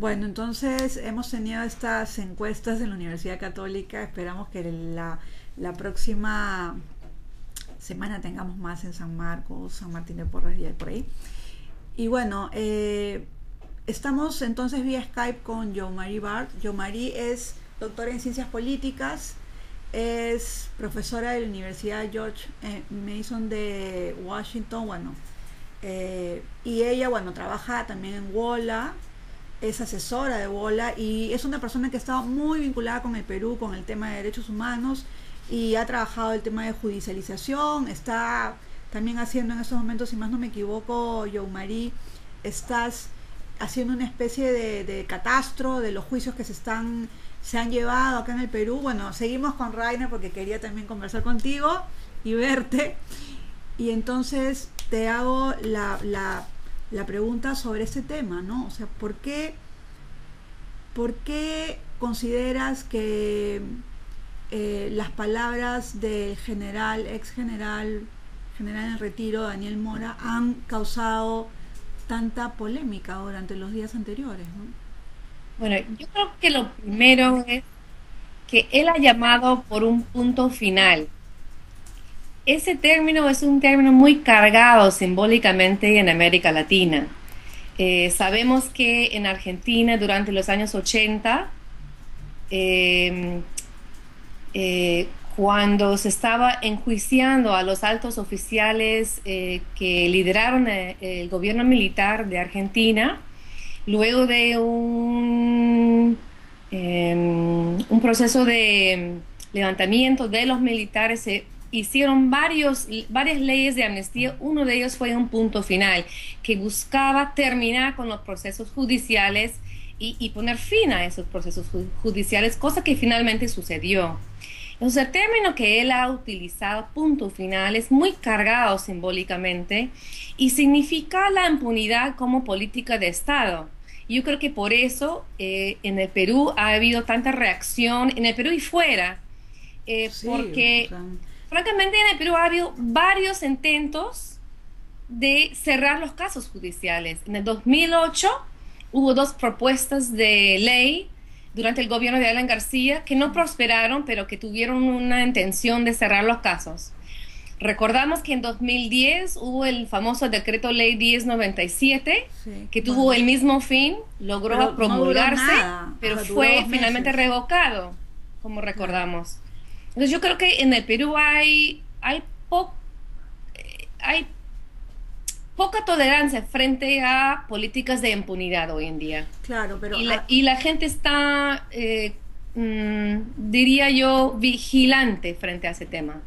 Bueno, entonces hemos tenido estas encuestas en la Universidad Católica. Esperamos que la, la próxima semana tengamos más en San Marcos, San Martín de Porres y por ahí. Y bueno, eh, estamos entonces vía Skype con Jo Marie Bart. Jo Marie es doctora en ciencias políticas, es profesora de la Universidad George eh, Mason de Washington, bueno, eh, y ella, bueno, trabaja también en WOLA, es asesora de WOLA y es una persona que ha estado muy vinculada con el Perú, con el tema de derechos humanos y ha trabajado el tema de judicialización, está también haciendo en estos momentos, si más no me equivoco, Marie, estás haciendo una especie de, de, catastro de los juicios que se están se han llevado acá en el Perú. Bueno, seguimos con Rainer porque quería también conversar contigo y verte. Y entonces te hago la, la, la pregunta sobre este tema, ¿no? O sea, ¿por qué, por qué consideras que eh, las palabras del general, ex general, general en retiro, Daniel Mora, han causado tanta polémica durante los días anteriores. Bueno, yo creo que lo primero es que él ha llamado por un punto final. Ese término es un término muy cargado simbólicamente en América Latina. Eh, sabemos que en Argentina durante los años 80 eh, cuando se estaba enjuiciando a los altos oficiales eh, que lideraron el gobierno militar de Argentina, luego de un, em, un proceso de levantamiento de los militares, se hicieron varios, varias leyes de amnistía. Uno de ellos fue un punto final que buscaba terminar con los procesos judiciales y, poner fin a esos procesos judiciales, cosa que finalmente sucedió. Entonces, el término que él ha utilizado, punto final, es muy cargado simbólicamente y significa la impunidad como política de Estado. Yo creo que por eso eh, en el Perú ha habido tanta reacción, en el Perú y fuera, eh, porque francamente en el Perú ha habido varios intentos de cerrar los casos judiciales. En el 2008 hubo dos propuestas de ley durante el gobierno de Alan García que no prosperaron, pero que tuvieron una intención de cerrar los casos. Recordamos que en 2010 hubo el famoso decreto ley 1097, que tuvo el mismo fin, logró promulgarse, pero fue finalmente revocado, como recordamos. Entonces yo creo que en el Perú hay, hay, hay poca tolerancia frente a políticas de impunidad hoy en día. Claro, pero... Y la, gente está, eh, mm, diría yo, vigilante frente a ese tema.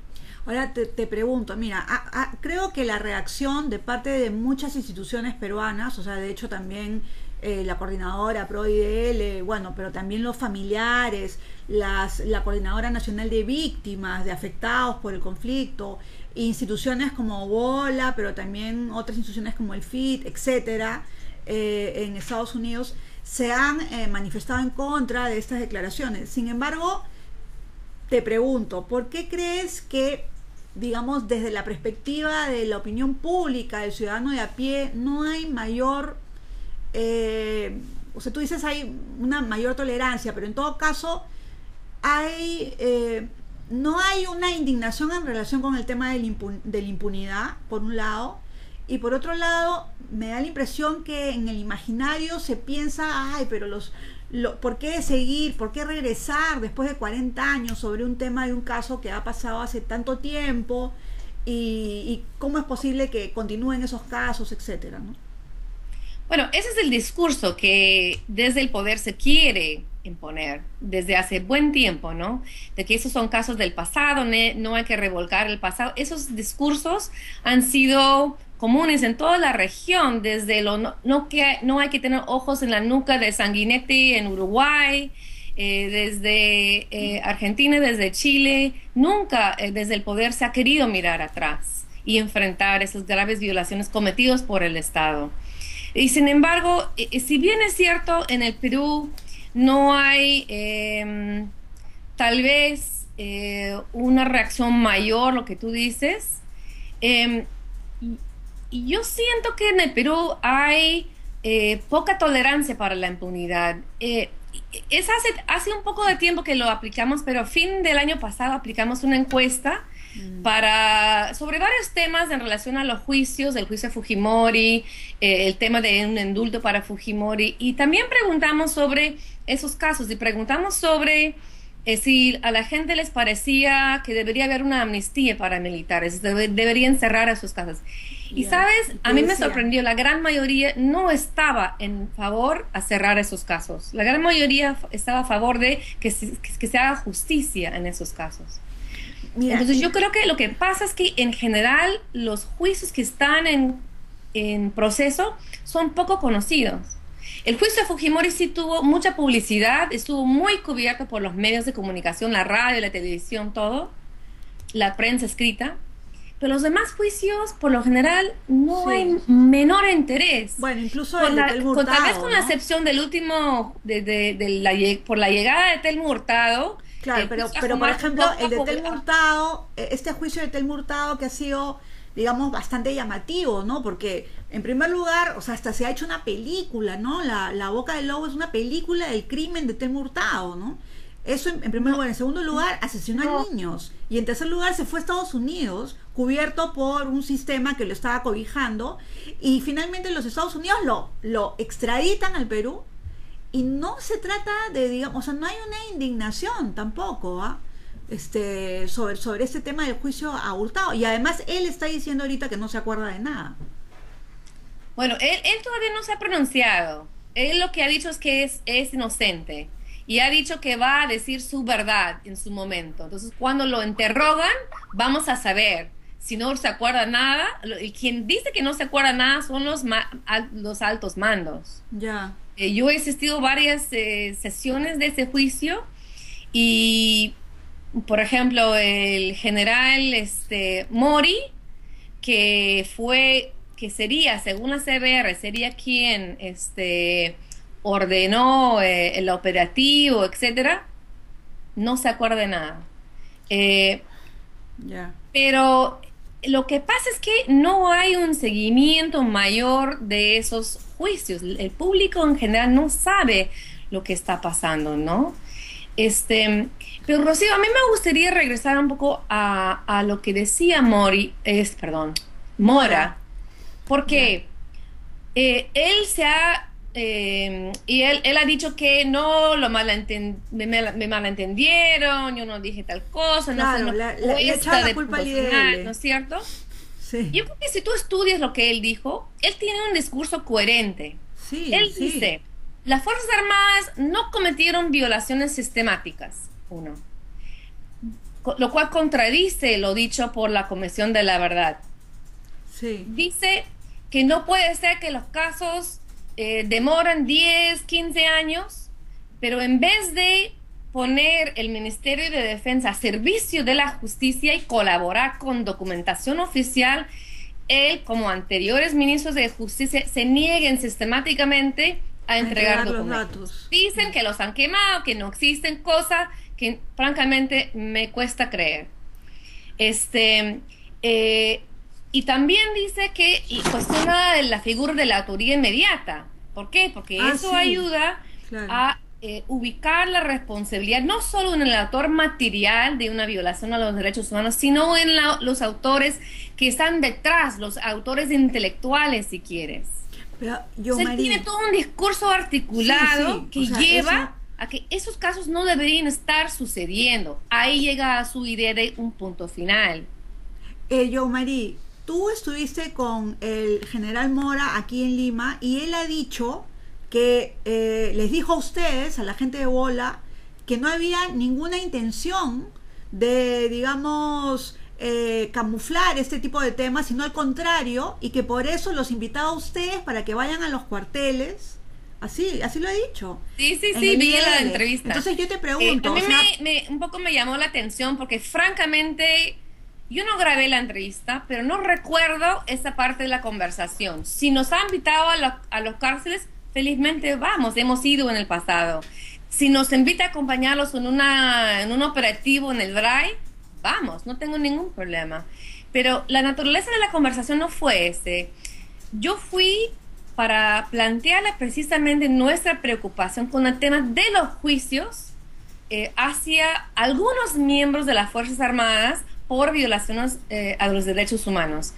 Ahora te, pregunto, mira, creo que la reacción de parte de muchas instituciones peruanas, o sea, de hecho también eh, la coordinadora PROIDL, bueno, pero también los familiares, las, la coordinadora nacional de víctimas, de afectados por el conflicto, instituciones como WOLA, pero también otras instituciones como el FIT, etcétera, eh, en Estados Unidos, se han eh, manifestado en contra de estas declaraciones. Sin embargo, te pregunto, ¿por qué crees que, digamos, desde la perspectiva de la opinión pública, del ciudadano de a pie, no hay mayor, eh, o sea, tú dices hay una mayor tolerancia, pero en todo caso hay no hay una indignación en relación con el tema de la impunidad, por un lado, y por otro lado, me da la impresión que en el imaginario se piensa, ay, pero los, ¿por qué seguir? ¿Por qué regresar después de 40 años sobre un tema de un caso que ha pasado hace tanto tiempo? Y, cómo es posible que continúen esos casos, etcétera, ¿no? Bueno, ese es el discurso que desde el poder se quiere imponer desde hace buen tiempo, ¿no? De que esos son casos del pasado, no hay que revolcar el pasado. Esos discursos han sido comunes en toda la región, desde lo no, que no hay que tener ojos en la nuca de Sanguinetti en Uruguay, eh, desde eh, Argentina, desde Chile, nunca eh, desde el poder se ha querido mirar atrás y enfrentar esas graves violaciones cometidas por el Estado. Y sin embargo, si bien es cierto, en el Perú no hay em, tal vez eh, una reacción mayor, lo que tú dices. Em, y, yo siento que en el Perú hay eh, poca tolerancia para la impunidad. Es hace, hace un poco de tiempo que lo aplicamos, pero a fin del año pasado aplicamos una encuesta mm. para, sobre varios temas en relación a los juicios, el juicio de Fujimori, eh, el tema de un indulto para Fujimori, y también preguntamos sobre esos casos y preguntamos sobre es si a la gente les parecía que debería haber una amnistía para militares, deberían cerrar a sus casas. Y sabes, a mí me sorprendió, la gran mayoría no estaba en favor a cerrar esos casos. La gran mayoría estaba a favor de que se, que, se haga justicia en esos casos. Entonces yo creo que lo que pasa es que en general los juicios que están en, en proceso son poco conocidos. El juicio de Fujimori sí tuvo mucha publicidad, estuvo muy cubierto por los medios de comunicación, la radio, la televisión, todo, la prensa escrita. Pero los demás juicios, por lo general, no hay menor interés. Bueno, incluso el de Telmo Hurtado, Tal vez con la excepción del último, de, la, por la llegada de Telmo Hurtado. Claro, pero, pero por ejemplo, el de Telmo Hurtado, eh, este juicio de Telmo Hurtado que ha sido digamos, bastante llamativo, ¿no? Porque, en primer lugar, o sea, hasta se ha hecho una película, ¿no? La, la Boca del Lobo es una película del crimen de Telmo Hurtado, ¿no? Eso en, primer lugar. En segundo lugar, asesinó a niños. Y en tercer lugar, se fue a Estados Unidos, cubierto por un sistema que lo estaba cobijando. Y finalmente los Estados Unidos lo, lo extraditan al Perú. Y no se trata de, digamos, o sea, no hay una indignación tampoco, ¿ah? Este, sobre, sobre este tema del juicio a Hurtado. Y además él está diciendo ahorita que no se acuerda de nada. Bueno, él, él todavía no se ha pronunciado. Él lo que ha dicho es que es, es inocente y ha dicho que va a decir su verdad en su momento. Entonces, cuando lo interrogan, vamos a saber si no se acuerda nada. Y quien dice que no se acuerda nada son los, los altos mandos. Ya. Eh, yo he asistido varias eh, sesiones de ese juicio y por ejemplo, el general este, Mori, que fue, que sería, según la CBR, sería quien este, ordenó eh, el operativo, etcétera, no se acuerda de nada. Eh, pero lo que pasa es que no hay un seguimiento mayor de esos juicios. El público en general no sabe lo que está pasando, ¿no? Este, pero Rocío, a mí me gustaría regresar un poco a, lo que decía Mori, es, perdón, Mora, porque eh, él se ha, eh, y él, él, ha dicho que no, lo me, me, malentendieron, yo no dije tal cosa, no sé, no, la, la, culpa ¿no es cierto? Sí. Yo creo que si tú estudias lo que él dijo, él tiene un discurso coherente. Sí, él dice, las Fuerzas Armadas no cometieron violaciones sistemáticas, uno, lo cual contradice lo dicho por la Comisión de la Verdad. Sí. Dice que no puede ser que los casos eh, demoran 10, 15 años, pero en vez de poner el Ministerio de Defensa a servicio de la justicia y colaborar con documentación oficial, él, como anteriores ministros de justicia, se nieguen sistemáticamente a entregar, los datos. Dicen que los han quemado, que no existen cosas que francamente me cuesta creer. Este, eh, y también dice que y cuestiona la figura de la autoría inmediata. ¿Por qué? Porque ah, eso ayuda a eh, ubicar la responsabilidad no solo en el autor material de una violación a los derechos humanos, sino en los autores que están detrás, los autores intelectuales, si quieres. Pero yo, tiene todo un discurso articulado que lleva a que esos casos no deberían estar sucediendo. Ahí llega a su idea de un punto final. Eh, yo, Marí, tú estuviste con el general Mora aquí en Lima y él ha dicho que eh, les dijo a ustedes, a la gente de Bola, que no había ninguna intención de, digamos, eh, camuflar este tipo de temas, sino al contrario, y que por eso los invitaba a ustedes para que vayan a los cuarteles. Así, así lo he dicho. Sí, sí, sí, vi la entrevista. Entonces yo te pregunto. a mí me, un poco me llamó la atención porque francamente yo no grabé la entrevista, pero no recuerdo esa parte de la conversación. Si nos ha invitado a, a los cárceles, felizmente vamos, hemos ido en el pasado. Si nos invita a acompañarlos en, una, en un operativo en el DRAI, vamos, no tengo ningún problema. Pero la naturaleza de la conversación no fue ese. Yo fui para plantearle precisamente nuestra preocupación con el tema de los juicios eh, hacia algunos miembros de las Fuerzas Armadas por violaciones eh, a los derechos humanos.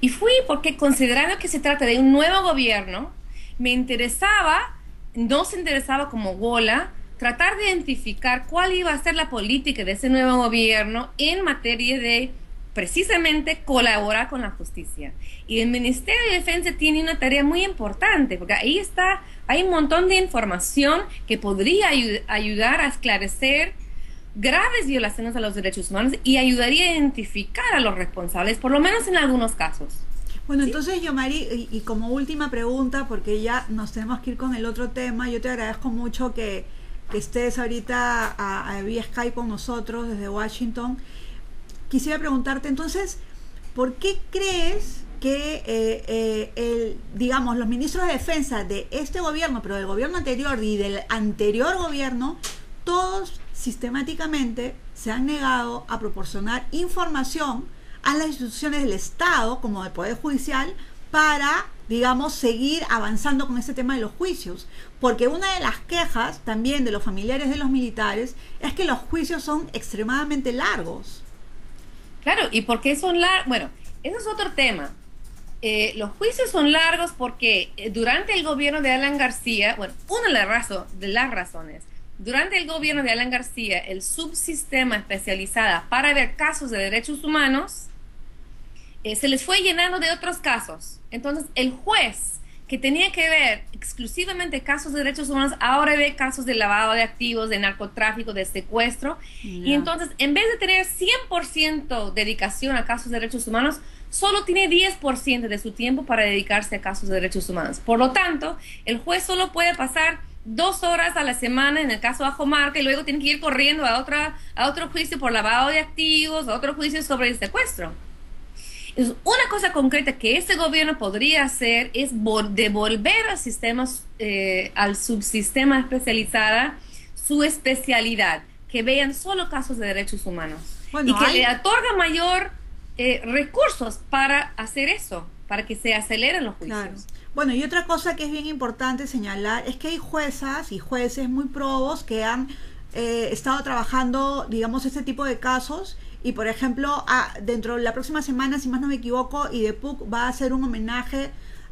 Y fui porque considerando que se trata de un nuevo gobierno, me interesaba, no se interesaba como Gola, tratar de identificar cuál iba a ser la política de ese nuevo gobierno en materia de precisamente colaborar con la justicia. Y el Ministerio de Defensa tiene una tarea muy importante, porque ahí está, hay un montón de información que podría ayudar a esclarecer graves violaciones a los derechos humanos y ayudaría a identificar a los responsables, por lo menos en algunos casos. Bueno, entonces yo, Mari, y, como última pregunta, porque ya nos tenemos que ir con el otro tema, yo te agradezco mucho que, estés ahorita a, a vía Skype con nosotros desde Washington quisiera preguntarte entonces, ¿por qué crees que eh, eh, el, digamos, los ministros de defensa de este gobierno, pero del gobierno anterior y del anterior gobierno, todos sistemáticamente se han negado a proporcionar información a las instituciones del Estado, como el Poder Judicial, para, digamos, seguir avanzando con este tema de los juicios. Porque una de las quejas también de los familiares de los militares es que los juicios son extremadamente largos. Claro, ¿y por qué son largos? Bueno, eso es otro tema. Eh, los juicios son largos porque eh, durante el gobierno de Alan García, bueno, una de las, de las razones, durante el gobierno de Alan García, el subsistema especializado para ver casos de derechos humanos eh, se les fue llenando de otros casos. Entonces, el juez que tenía que ver exclusivamente casos de derechos humanos, ahora ve casos de lavado de activos, de narcotráfico, de secuestro. Y entonces, en vez de tener 100% dedicación a casos de derechos humanos, solo tiene 10% de su tiempo para dedicarse a casos de derechos humanos. Por lo tanto, el juez solo puede pasar dos horas a la semana en el caso de Marca y luego tiene que ir corriendo a, otra, a otro juicio por lavado de activos, a otro juicio sobre el secuestro una cosa concreta que este gobierno podría hacer es devolver al sistema, eh, al subsistema especializado su especialidad, que vean solo casos de derechos humanos y que le otorga mayor eh, recursos para hacer eso, para que se aceleren los juicios. Bueno, y otra cosa que es bien importante señalar es que hay juezas y jueces muy probos que han eh, estado trabajando, digamos, este tipo de casos y por ejemplo, dentro de la próxima semana, si más no me equivoco, IDEPUC va a hacer un homenaje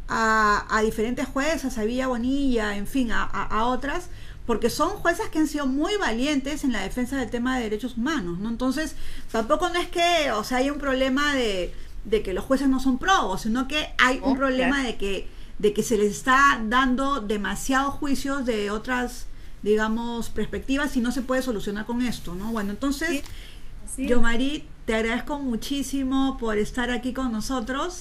a, diferentes juezas, a Villa Bonilla, en fin, a, otras, porque son juezas que han sido muy valientes en la defensa del tema de derechos humanos, ¿no? Entonces, tampoco no es que, o sea, hay un problema de, que los jueces no son probos, sino que hay un problema de que de que se les está dando demasiados juicios de otras digamos perspectivas y no se puede solucionar con esto, ¿no? Bueno, entonces yo, Marí, te agradezco muchísimo por estar aquí con nosotros.